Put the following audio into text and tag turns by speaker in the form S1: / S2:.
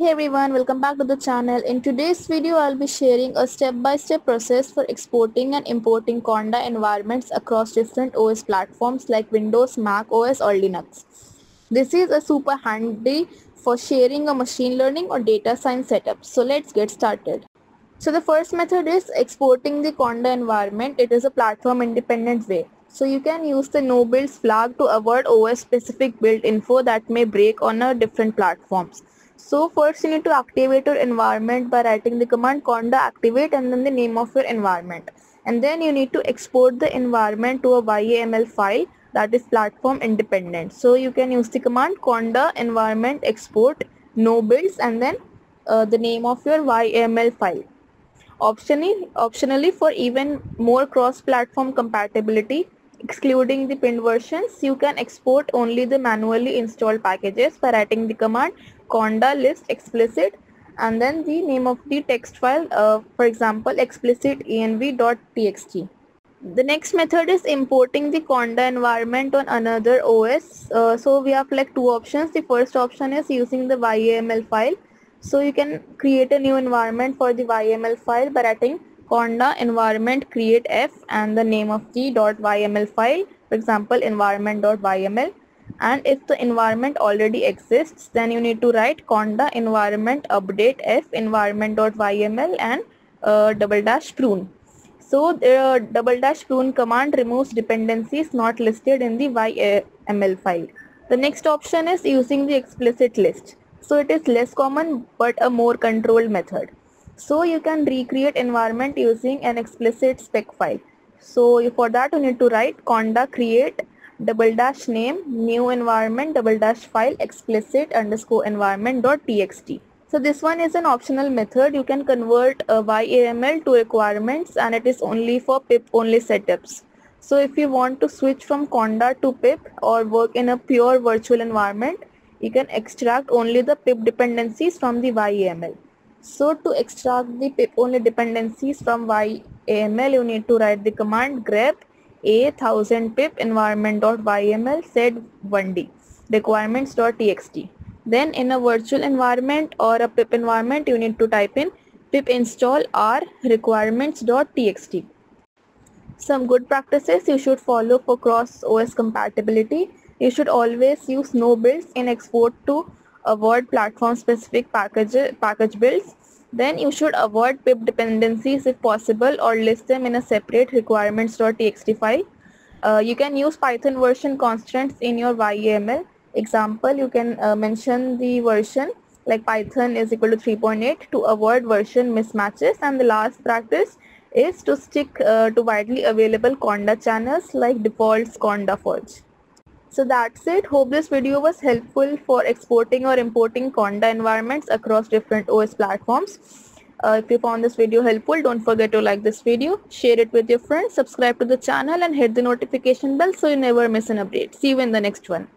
S1: Hey everyone, welcome back to the channel. In today's video, I'll be sharing a step-by-step -step process for exporting and importing Conda environments across different OS platforms like Windows, Mac OS or Linux. This is a super handy for sharing a machine learning or data science setup. So let's get started. So the first method is exporting the Conda environment. It is a platform independent way. So you can use the no builds flag to avoid OS specific build info that may break on a different platforms. So first you need to activate your environment by writing the command conda activate and then the name of your environment. And then you need to export the environment to a YAML file that is platform independent. So you can use the command conda environment export no builds and then uh, the name of your YAML file. Optionally, optionally for even more cross-platform compatibility, excluding the pinned versions, you can export only the manually installed packages by writing the command conda list explicit and then the name of the text file uh, for example explicit env.txt the next method is importing the conda environment on another os uh, so we have like two options. The first option is using the yaml file. So you can create a new environment for the YAML file by writing conda environment create f and the name of the .yml file for example environment.yml and if the environment already exists then you need to write conda environment update f environment.yml and uh, double dash prune. So the uh, double dash prune command removes dependencies not listed in the yml file. The next option is using the explicit list. So it is less common but a more controlled method so you can recreate environment using an explicit spec file. So for that you need to write conda create double dash name new environment double dash file explicit underscore environment dot txt. So this one is an optional method. You can convert a YAML to requirements and it is only for pip only setups. So if you want to switch from conda to pip or work in a pure virtual environment you can extract only the pip dependencies from the YAML so to extract the pip only dependencies from YAML you need to write the command grep a 1000 pip environment.yml sed 1d requirements.txt then in a virtual environment or a pip environment you need to type in pip install r requirements.txt some good practices you should follow for cross OS compatibility. You should always use no builds in export to avoid platform specific package package builds then you should avoid pip dependencies if possible or list them in a separate requirements.txt file. Uh, you can use Python version constants in your YAML. Example, you can uh, mention the version like Python is equal to 3.8 to avoid version mismatches and the last practice is to stick uh, to widely available Conda channels like defaults Conda Forge. So that's it. Hope this video was helpful for exporting or importing Conda environments across different OS platforms. Uh, if you found this video helpful, don't forget to like this video, share it with your friends, subscribe to the channel and hit the notification bell so you never miss an update. See you in the next one.